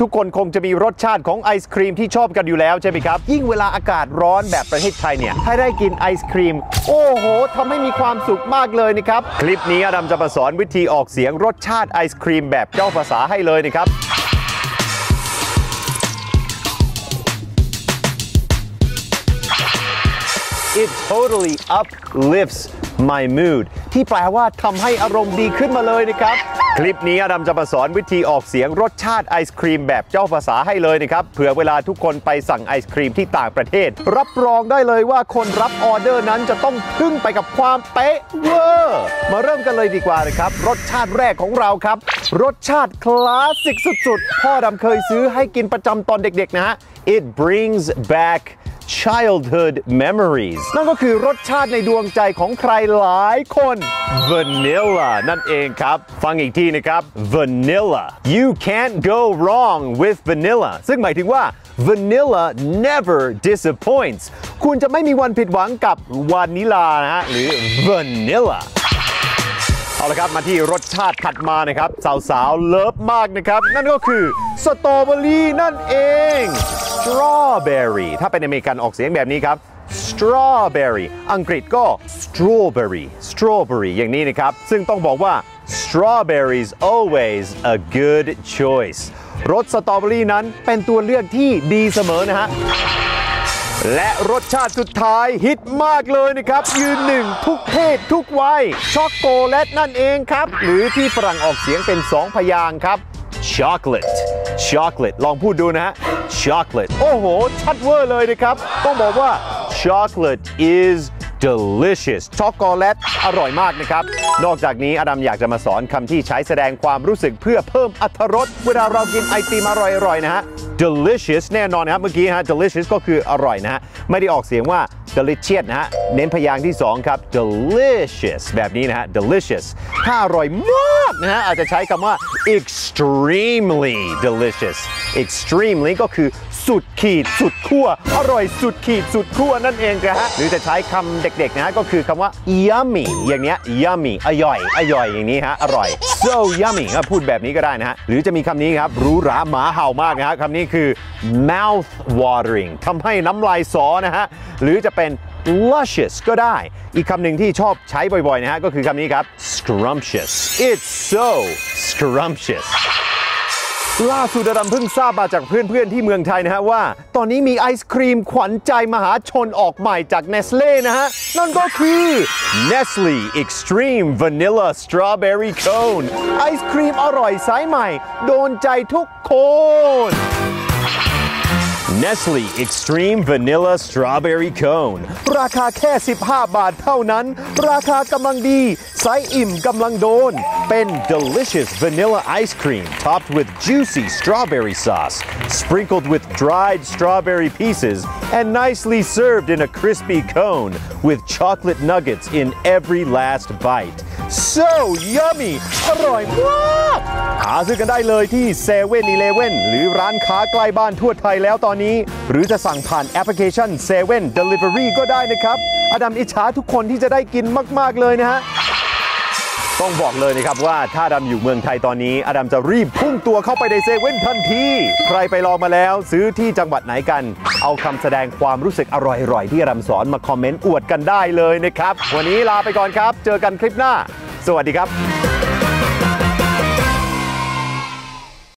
ทุกคนคงจะมีรสชาติของไอศครีมที่ชอบกันอยู่แล้วใช่ไหมครับ ยิ่งเวลาอากาศร้อนแบบประเทศไทยเนี่ยถ้าได้กินไอศครีม โอ้โหทำให้มีความสุขมากเลยนะครับ คลิปนี้อดัมจะมาสอนวิธีออกเสียงรสชาติไอศครีมแบบเจ้าภาษาให้เลยนะครับ it totally uplifts my mood ที่แปลว่าทำให้อารมณ์ดีขึ้นมาเลยนะครับ คลิปนี้อดัมจะมาสอนวิธีออกเสียงรสชาติไอศครีมแบบเจ้าภาษาให้เลยนะครับ เผื่อเวลาทุกคนไปสั่งไอศครีมที่ต่างประเทศ รับรองได้เลยว่าคนรับออเดอร์นั้นจะต้องทึ่งไปกับความเป๊ะเวอร์มาเริ่มกันเลยดีกว่านะครับ รสชาติแรกของเราครับ รสชาติคลาสสิกสุดๆ พ่ออดัมเคยซื้อให้กินประจำตอนเด็กๆนะฮะ it brings back childhood memories นั่นก็คือรสชาติในดวงใจของใครหลายคน vanilla นั่นเองครับ ฟังอีกทีนะครับ vanilla you can't go wrong with vanilla ซึ่งหมายถึงว่า vanilla never disappoints คุณจะไม่มีวันผิดหวังกับวานิลานะฮะหรือ vanilla เอาละครับ มาที่รสชาติถัดมานะครับ สาวๆ เลิฟมากนะครับ นั่นก็คือสตรอเบอรี่นั่นเอง strawberry ถ้าเป็นอเมริกันออกเสียงแบบนี้ครับ strawberry อังกฤษก็ strawberry strawberry อย่างนี้นะครับ ซึ่งต้องบอกว่า strawberries always a good choice รสสตรอเบอรี่นั้นเป็นตัวเลือกที่ดีเสมอนะฮะ และรสชาติสุดท้ายฮิตมากเลยนะครับ ยืนหนึ่งทุกเพศทุกวัย ช็อกโกแลตนั่นเองครับ หรือที่ฝรั่งออกเสียงเป็นสองพยางครับ chocolate chocolate ลองพูดดูนะฮะ chocolate โอ้โห ชัดเวอร์เลยนะครับ ต้องบอกว่า chocolate is delicious ช็อกโกแลตอร่อยมากนะครับ นอกจากนี้อดัมอยากจะมาสอนคำที่ใช้แสดงความรู้สึกเพื่อเพิ่มอรรถรส เวลาเรากินไอติมอร่อยๆนะฮะ delicious แน่นอนนะครับ เมื่อกี้ฮะ delicious ก็คืออร่อยนะฮะ ไม่ได้ออกเสียงว่า delicious นะฮะ เน้นพยางค์ที่ 2 ครับ delicious แบบนี้นะฮะ delicious ถ้าอร่อยมากนะฮะ อาจจะใช้คำว่า extremely delicious extremely ก็คือสุดขีดสุดขั้วอร่อยสุดขีดสุดขั้วนั่นเองนะฮะ หรือจะใช้คำเด็กๆนะฮะก็คือคำว่า yummy อย่างเนี้ย yummy อร่อย อร่อยอย่างนี้ฮะ อร่อย so yummy พูดแบบนี้ก็ได้นะฮะ หรือจะมีคำนี้ครับรูหราหมาเห่ามากนะฮะคำนี้คือ mouth watering ทำให้น้ำลายสอนะฮะ หรือจะเป็น luscious ก็ได้ อีกคำหนึ่งที่ชอบใช้บ่อยๆนะฮะก็คือคำนี้ครับ scrumptious it's so scrumptious ล่าสุดดัมเพิ่งทราบมาจากเพื่อนๆที่เมืองไทยนะฮะว่า ตอนนี้มีไอศครีมขวัญใจมหาชนออกใหม่จาก Nestle นะฮะ นั่นก็คือ Nestle Extreme Vanilla Strawberry Cone ไอศครีมอร่อยสายใหม่ โดนใจทุกคน Nestle Extreme Vanilla Strawberry Cone ราคาแค่ 15 บาทเท่านั้น ราคากำลังดีไซส์อิ่มกำลังโดน เป็น delicious vanilla ice cream topped with juicy strawberry sauce sprinkled with dried strawberry pieces and nicely served in a crispy cone with chocolate nuggets in every last bite So yummy อร่อยมาก หาซื้อกันได้เลยที่เซเว่นอหรือร้านค้าใกล้บ้านทั่วไทยแล้วตอนนี้ หรือจะสั่งผ่านแอปพลิเคชันเซเว่นเดลิเวอรี่ก็ได้นะครับ อดัมอิจฉาทุกคนที่จะได้กินมาก ๆ เลยนะฮะ ต้องบอกเลยนะครับว่าถ้าอดัมอยู่เมืองไทยตอนนี้ อดัมจะรีบพุ่งตัวเข้าไปในเซเว่นทันที ใครไปลองมาแล้วซื้อที่จังหวัดไหนกัน เอาคำแสดงความรู้สึกอร่อยๆ ที่อดัมสอนมาคอมเมนต์อวดกันได้เลยนะครับ วันนี้ลาไปก่อนครับ เจอกันคลิปหน้า สวัสดีครับ